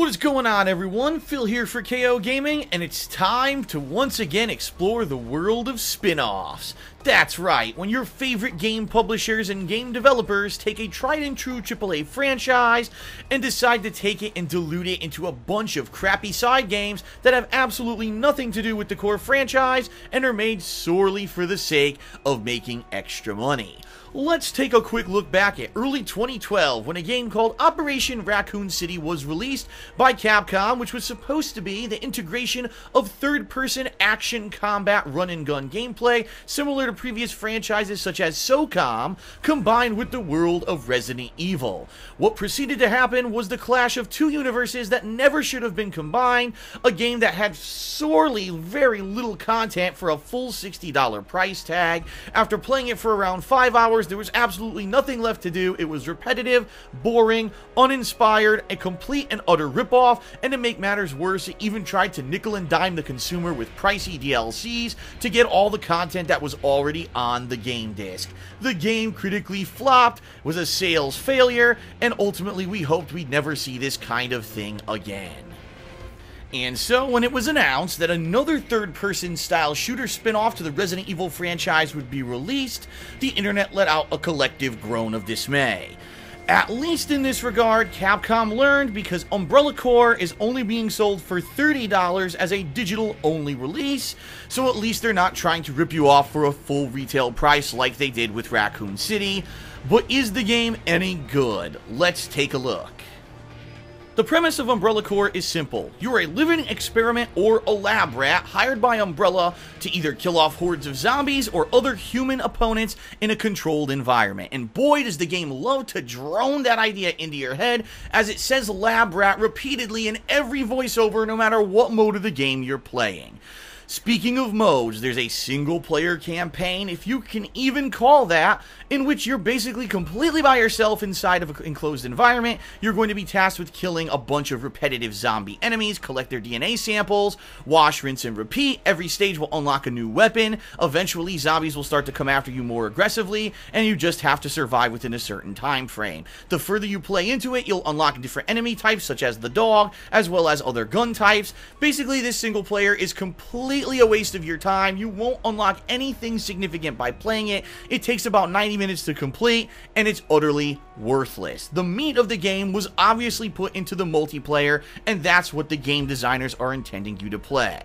What is going on everyone? Phil here for KO Gaming, and it's time to once again explore the world of spin-offs. That's right, when your favorite game publishers and game developers take a tried and true AAA franchise and decide to take it and dilute it into a bunch of crappy side games that have absolutely nothing to do with the core franchise and are made sorely for the sake of making extra money. Let's take a quick look back at early 2012 when a game called Operation Raccoon City was released by Capcom, which was supposed to be the integration of third person action combat run and gun gameplay, similar to previous franchises such as SOCOM, combined with the world of Resident Evil. What proceeded to happen was the clash of two universes that never should have been combined, a game that had sorely very little content for a full $60 price tag. After playing it for around 5 hours, hours, there was absolutely nothing left to do. It was repetitive, boring, uninspired, a complete and utter ripoff, and to make matters worse, it even tried to nickel and dime the consumer with pricey DLCs to get all the content that was already on the game disc. The game critically flopped, was a sales failure, and ultimately we hoped we'd never see this kind of thing again. And so, when it was announced that another third person style shooter spin off to the Resident Evil franchise would be released, the internet let out a collective groan of dismay. At least in this regard, Capcom learned because Umbrella Corps is only being sold for $30 as a digital only release, so at least they're not trying to rip you off for a full retail price like they did with Raccoon City. But is the game any good? Let's take a look. The premise of Umbrella Corps is simple. You're a living experiment or a lab rat hired by Umbrella to either kill off hordes of zombies or other human opponents in a controlled environment. And boy, does the game love to drone that idea into your head as it says lab rat repeatedly in every voiceover no matter what mode of the game you're playing. Speaking of modes, there's a single player campaign, if you can even call that, in which you're basically completely by yourself inside of an enclosed environment. You're going to be tasked with killing a bunch of repetitive zombie enemies, collect their DNA samples, wash, rinse, and repeat. Every stage will unlock a new weapon. Eventually, zombies will start to come after you more aggressively, and you just have to survive within a certain time frame. The further you play into it, you'll unlock different enemy types, such as the dog, as well as other gun types. Basically, this single player is completely completely a waste of your time. You won't unlock anything significant by playing it. It takes about 90 minutes to complete, and it's utterly worthless. The meat of the game was obviously put into the multiplayer, and that's what the game designers are intending you to play.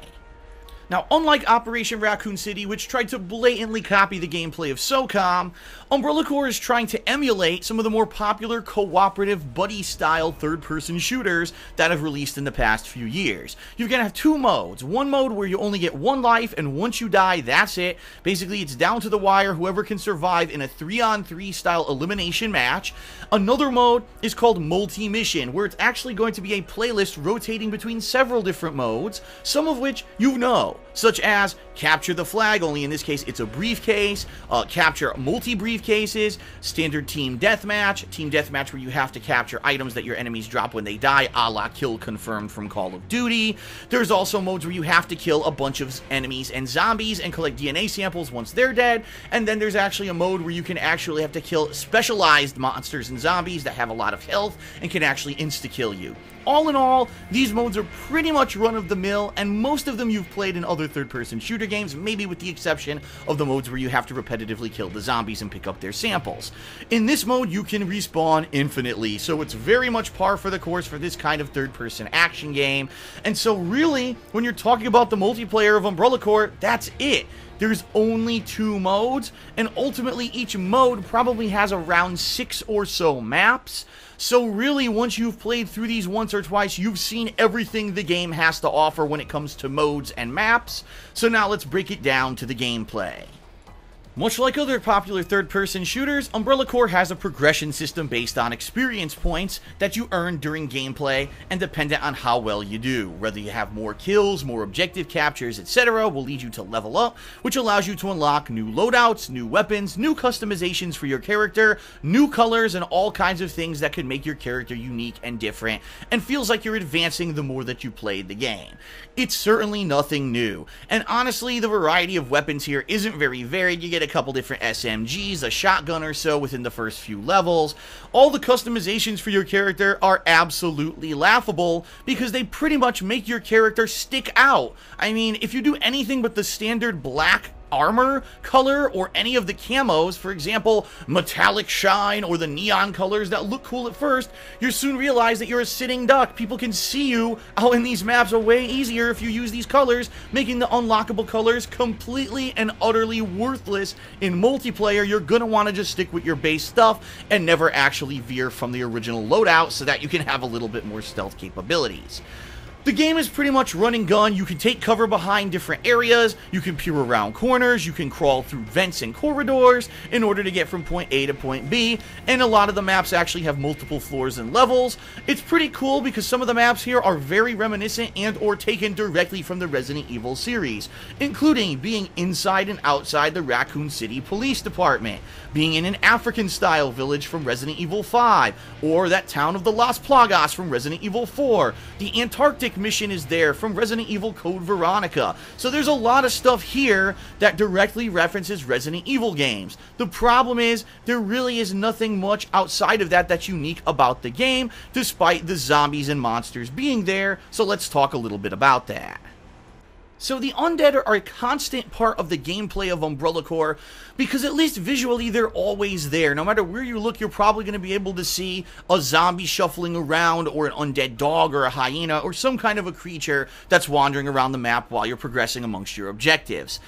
Now, unlike Operation Raccoon City, which tried to blatantly copy the gameplay of SOCOM, Umbrella Corps is trying to emulate some of the more popular cooperative buddy-style third-person shooters that have released in the past few years. You're going to have two modes. One mode where you only get one life, and once you die, that's it. Basically, it's down to the wire, whoever can survive in a 3-on-3 style elimination match. Another mode is called Multi-Mission, where it's actually going to be a playlist rotating between several different modes, some of which you know such as capture the flag, only in this case it's a briefcase, uh, capture multi briefcases, standard team deathmatch, team deathmatch where you have to capture items that your enemies drop when they die, a la kill confirmed from Call of Duty. There's also modes where you have to kill a bunch of enemies and zombies and collect DNA samples once they're dead, and then there's actually a mode where you can actually have to kill specialized monsters and zombies that have a lot of health and can actually insta kill you. All in all, these modes are pretty much run of the mill, and most of them you've played in other third person shooter games, maybe with the exception of the modes where you have to repetitively kill the zombies and pick up their samples. In this mode, you can respawn infinitely, so it's very much par for the course for this kind of third person action game. And so, really, when you're talking about the multiplayer of Umbrella Corps, that's it there's only two modes, and ultimately each mode probably has around six or so maps. So really, once you've played through these once or twice, you've seen everything the game has to offer when it comes to modes and maps. So now let's break it down to the gameplay. Much like other popular third-person shooters, Umbrella Corps has a progression system based on experience points that you earn during gameplay and dependent on how well you do. Whether you have more kills, more objective captures, etc. will lead you to level up, which allows you to unlock new loadouts, new weapons, new customizations for your character, new colors, and all kinds of things that could make your character unique and different, and feels like you're advancing the more that you played the game. It's certainly nothing new, and honestly, the variety of weapons here isn't very varied. You get a couple different SMGs, a shotgun or so within the first few levels. All the customizations for your character are absolutely laughable because they pretty much make your character stick out. I mean, if you do anything but the standard black armor color or any of the camos, for example, metallic shine or the neon colors that look cool at first, you soon realize that you're a sitting duck. People can see you out in these maps are way easier if you use these colors, making the unlockable colors completely and utterly worthless in multiplayer. You're gonna want to just stick with your base stuff and never actually veer from the original loadout so that you can have a little bit more stealth capabilities. The game is pretty much run and gun. You can take cover behind different areas, you can peer around corners, you can crawl through vents and corridors in order to get from point A to point B, and a lot of the maps actually have multiple floors and levels. It's pretty cool because some of the maps here are very reminiscent and or taken directly from the Resident Evil series, including being inside and outside the Raccoon City Police Department, being in an African-style village from Resident Evil 5, or that town of the Las Plagas from Resident Evil 4, the Antarctic mission is there from Resident Evil Code Veronica. So there's a lot of stuff here that directly references Resident Evil games. The problem is, there really is nothing much outside of that that's unique about the game, despite the zombies and monsters being there, so let's talk a little bit about that. So the undead are a constant part of the gameplay of Umbrella Corps because at least visually they're always there. No matter where you look, you're probably going to be able to see a zombie shuffling around or an undead dog or a hyena or some kind of a creature that's wandering around the map while you're progressing amongst your objectives.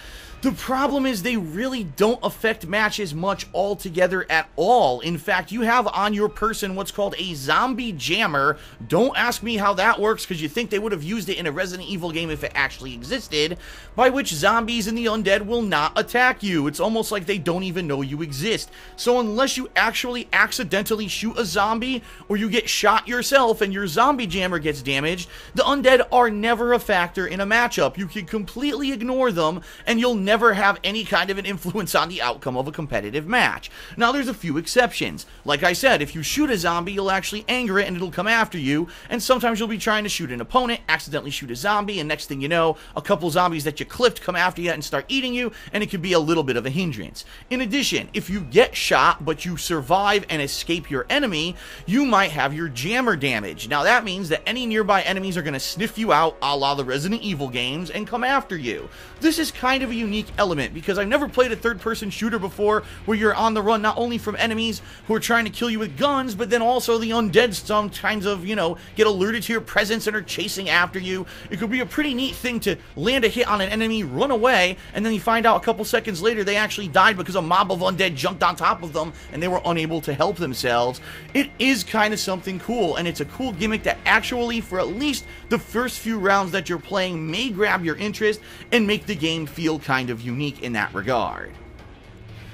The problem is they really don't affect matches much altogether at all. In fact, you have on your person what's called a zombie jammer. Don't ask me how that works because you think they would have used it in a Resident Evil game if it actually existed, by which zombies and the undead will not attack you. It's almost like they don't even know you exist. So unless you actually accidentally shoot a zombie or you get shot yourself and your zombie jammer gets damaged, the undead are never a factor in a matchup. You can completely ignore them and you'll never have any kind of an influence on the outcome of a competitive match. Now, there's a few exceptions. Like I said, if you shoot a zombie, you'll actually anger it and it'll come after you, and sometimes you'll be trying to shoot an opponent, accidentally shoot a zombie, and next thing you know, a couple zombies that you clipped come after you and start eating you, and it could be a little bit of a hindrance. In addition, if you get shot but you survive and escape your enemy, you might have your jammer damage. Now, that means that any nearby enemies are going to sniff you out a la the Resident Evil games and come after you. This is kind of a unique unique element because I've never played a third person shooter before where you're on the run not only from enemies who are trying to kill you with guns, but then also the undead sometimes of, you know, get alerted to your presence and are chasing after you. It could be a pretty neat thing to land a hit on an enemy, run away, and then you find out a couple seconds later they actually died because a mob of undead jumped on top of them and they were unable to help themselves. It is kind of something cool, and it's a cool gimmick that actually, for at least the first few rounds that you're playing, may grab your interest and make the game feel kind kind of unique in that regard.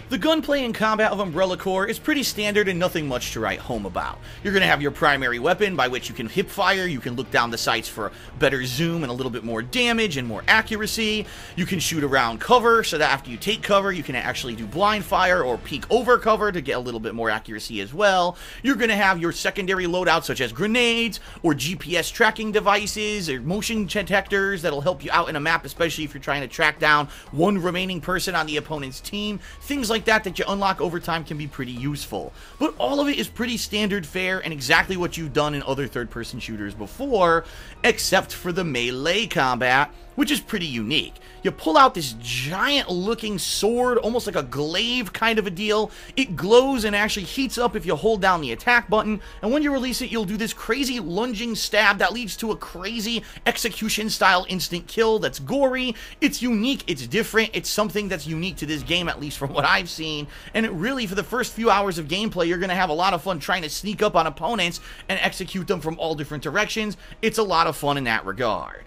The gunplay and combat of Umbrella Corps is pretty standard and nothing much to write home about. You're going to have your primary weapon by which you can hip fire, you can look down the sights for better zoom and a little bit more damage and more accuracy. You can shoot around cover so that after you take cover, you can actually do blind fire or peek over cover to get a little bit more accuracy as well. You're going to have your secondary loadouts such as grenades or GPS tracking devices or motion detectors that'll help you out in a map, especially if you're trying to track down one remaining person on the opponent's team. Things like like that that you unlock over time can be pretty useful. But all of it is pretty standard fare and exactly what you've done in other third-person shooters before, except for the melee combat, which is pretty unique. You pull out this giant looking sword, almost like a glaive kind of a deal. It glows and actually heats up if you hold down the attack button, and when you release it, you'll do this crazy lunging stab that leads to a crazy execution style instant kill that's gory. It's unique, it's different, it's something that's unique to this game, at least from what I've seen, and it really, for the first few hours of gameplay, you're going to have a lot of fun trying to sneak up on opponents and execute them from all different directions. It's a lot of fun in that regard.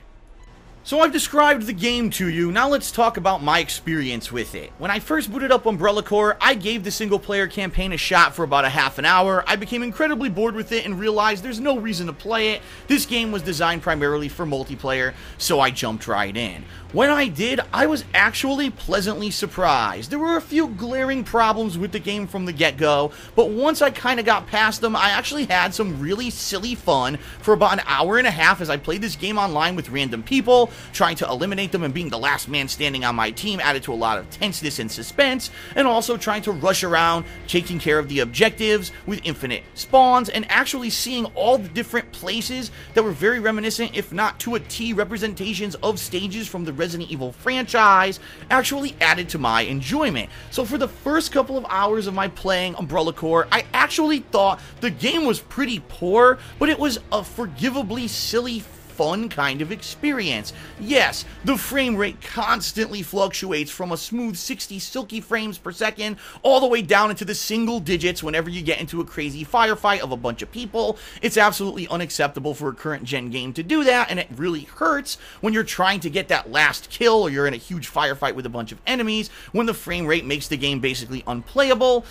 So I've described the game to you, now let's talk about my experience with it. When I first booted up Umbrella Corps, I gave the single player campaign a shot for about a half an hour. I became incredibly bored with it and realized there's no reason to play it. This game was designed primarily for multiplayer, so I jumped right in. When I did, I was actually pleasantly surprised. There were a few glaring problems with the game from the get-go, but once I kind of got past them, I actually had some really silly fun for about an hour and a half as I played this game online with random people, trying to eliminate them and being the last man standing on my team added to a lot of tenseness and suspense, and also trying to rush around, taking care of the objectives with infinite spawns, and actually seeing all the different places that were very reminiscent, if not to a T, representations of stages from the Resident Evil franchise, actually added to my enjoyment. So for the first couple of hours of my playing Umbrella Corps, I actually thought the game was pretty poor, but it was a forgivably silly fun kind of experience. Yes, the frame rate constantly fluctuates from a smooth 60 silky frames per second all the way down into the single digits whenever you get into a crazy firefight of a bunch of people. It's absolutely unacceptable for a current gen game to do that, and it really hurts when you're trying to get that last kill or you're in a huge firefight with a bunch of enemies when the frame rate makes the game basically unplayable.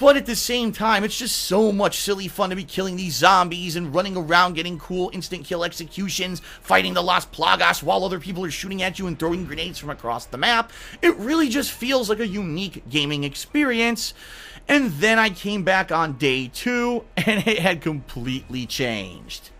But at the same time, it's just so much silly fun to be killing these zombies and running around getting cool instant kill execution fighting the Las Plagas while other people are shooting at you and throwing grenades from across the map. It really just feels like a unique gaming experience. And then I came back on day two, and it had completely changed.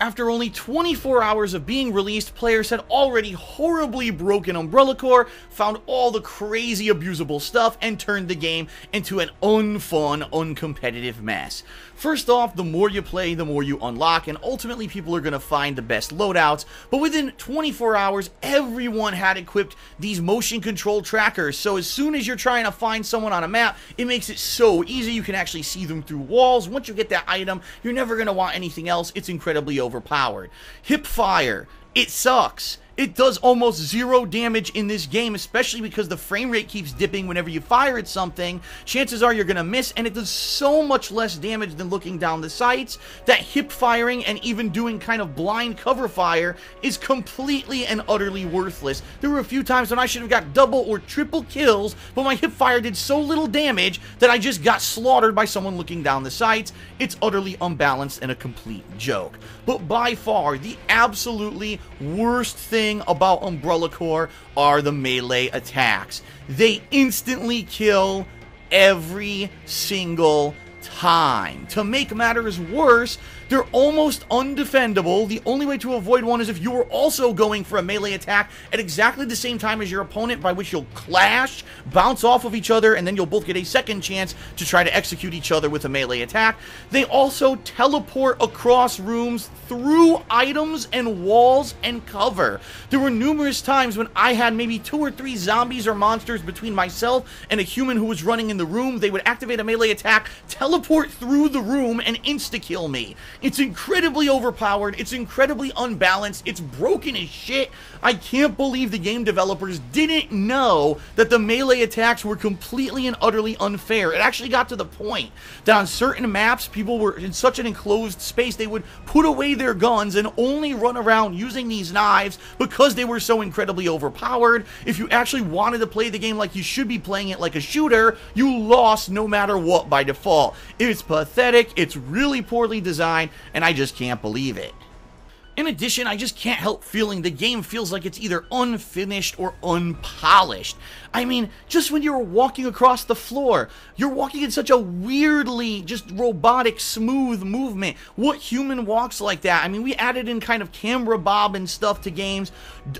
After only 24 hours of being released, players had already horribly broken Umbrella Corps, found all the crazy abusable stuff, and turned the game into an unfun, uncompetitive mess. First off, the more you play, the more you unlock, and ultimately people are going to find the best loadouts, but within 24 hours, everyone had equipped these motion control trackers, so as soon as you're trying to find someone on a map, it makes it so easy, you can actually see them through walls. Once you get that item, you're never going to want anything else, it's incredibly overpowered. Hip fire, it sucks. It does almost zero damage in this game, especially because the frame rate keeps dipping whenever you fire at something. Chances are you're going to miss, and it does so much less damage than looking down the sights that hip firing and even doing kind of blind cover fire is completely and utterly worthless. There were a few times when I should have got double or triple kills, but my hip fire did so little damage that I just got slaughtered by someone looking down the sights. It's utterly unbalanced and a complete joke. But by far, the absolutely worst thing thing about Umbrella Corps are the melee attacks. They instantly kill every single time. To make matters worse, they're almost undefendable. The only way to avoid one is if you are also going for a melee attack at exactly the same time as your opponent, by which you'll clash, bounce off of each other, and then you'll both get a second chance to try to execute each other with a melee attack. They also teleport across rooms through items and walls and cover. There were numerous times when I had maybe two or three zombies or monsters between myself and a human who was running in the room. They would activate a melee attack, teleport through the room, and insta-kill me. It's incredibly overpowered. It's incredibly unbalanced. It's broken as shit. I can't believe the game developers didn't know that the melee attacks were completely and utterly unfair. It actually got to the point that on certain maps, people were in such an enclosed space, they would put away their guns and only run around using these knives because they were so incredibly overpowered. If you actually wanted to play the game like you should be playing it like a shooter, you lost no matter what by default. It's pathetic. It's really poorly designed and I just can't believe it. In addition, I just can't help feeling the game feels like it's either unfinished or unpolished. I mean, just when you're walking across the floor, you're walking in such a weirdly, just robotic, smooth movement. What human walks like that? I mean, we added in kind of camera bob and stuff to games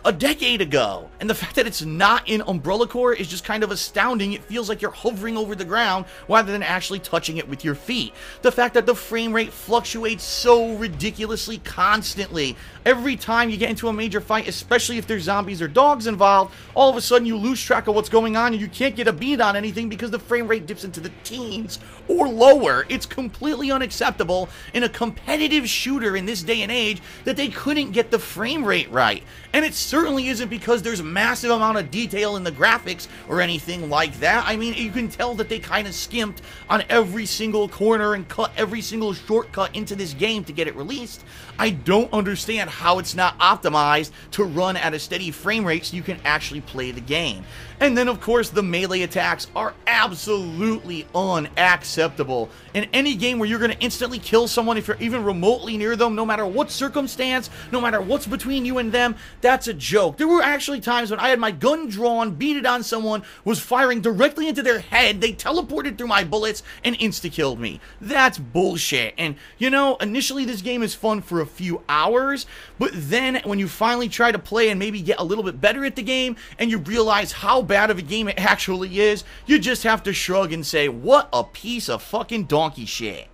a decade ago. And the fact that it's not in Umbrella Corps is just kind of astounding. It feels like you're hovering over the ground rather than actually touching it with your feet. The fact that the frame rate fluctuates so ridiculously constantly. Every time you get into a major fight, especially if there's zombies or dogs involved, all of a sudden you lose track of what's going on and you can't get a beat on anything because the frame rate dips into the teens or lower. It's completely unacceptable in a competitive shooter in this day and age that they couldn't get the frame rate right. And it certainly isn't because there's a massive amount of detail in the graphics or anything like that. I mean, you can tell that they kind of skimped on every single corner and cut every single shortcut into this game to get it released. I don't understand how it's not optimized to run at a steady frame rate so you can actually play the game. And then, of course, the melee attacks are absolutely unacceptable. In any game where you're going to instantly kill someone if you're even remotely near them, no matter what circumstance, no matter what's between you and them, that's a joke. There were actually times when I had my gun drawn, beat it on someone, was firing directly into their head, they teleported through my bullets, and insta-killed me. That's bullshit. And, you know, initially this game is fun for a few hours, but then when you finally try to play and maybe get a little bit better at the game and you realize how bad of a game it actually is, you just have to shrug and say, what a piece of fucking donkey shit.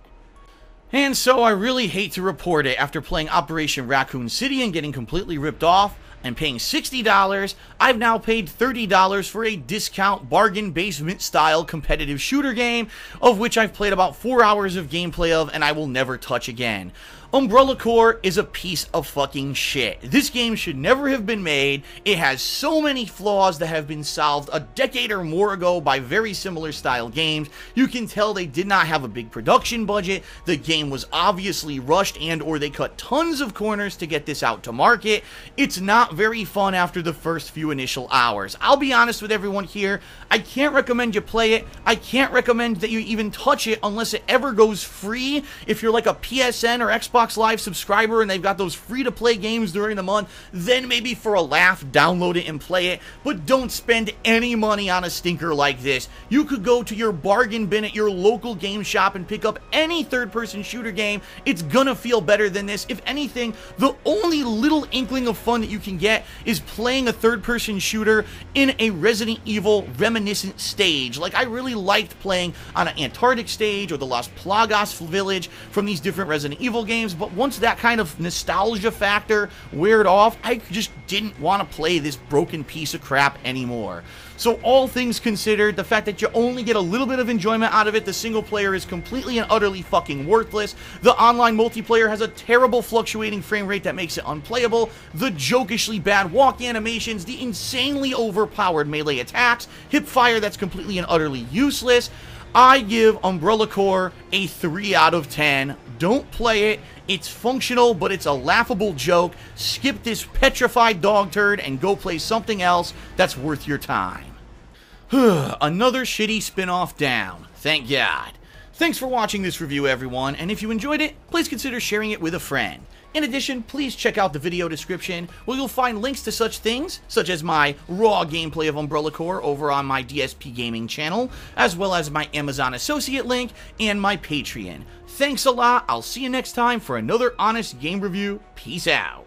And so I really hate to report it after playing Operation Raccoon City and getting completely ripped off and paying $60, I've now paid $30 for a discount bargain basement style competitive shooter game, of which I've played about 4 hours of gameplay of and I will never touch again. Umbrella Corps is a piece of fucking shit. This game should never have been made. It has so many flaws that have been solved a decade or more ago by very similar style games. You can tell they did not have a big production budget. The game was obviously rushed and or they cut tons of corners to get this out to market. It's not very fun after the first few initial hours. I'll be honest with everyone here. I can't recommend you play it. I can't recommend that you even touch it unless it ever goes free. If you're like a PSN or Xbox Xbox Live subscriber and they've got those free to play games during the month, then maybe for a laugh, download it and play it. But don't spend any money on a stinker like this. You could go to your bargain bin at your local game shop and pick up any third person shooter game. It's gonna feel better than this. If anything, the only little inkling of fun that you can get is playing a third person shooter in a Resident Evil reminiscent stage. Like, I really liked playing on an Antarctic stage or the Las Plagas village from these different Resident Evil games but once that kind of nostalgia factor weared off, I just didn't want to play this broken piece of crap anymore. So all things considered, the fact that you only get a little bit of enjoyment out of it, the single player is completely and utterly fucking worthless. The online multiplayer has a terrible fluctuating frame rate that makes it unplayable. The jokishly bad walk animations, the insanely overpowered melee attacks, hip fire that's completely and utterly useless. I give Umbrella Corps a 3 out of 10. Don't play it. It's functional, but it's a laughable joke. Skip this petrified dog turd and go play something else that's worth your time. Another shitty spin-off down. Thank God. Thanks for watching this review, everyone, and if you enjoyed it, please consider sharing it with a friend. In addition, please check out the video description where you'll find links to such things, such as my raw gameplay of Umbrella Corps over on my DSP Gaming channel, as well as my Amazon Associate link and my Patreon. Thanks a lot. I'll see you next time for another honest game review. Peace out.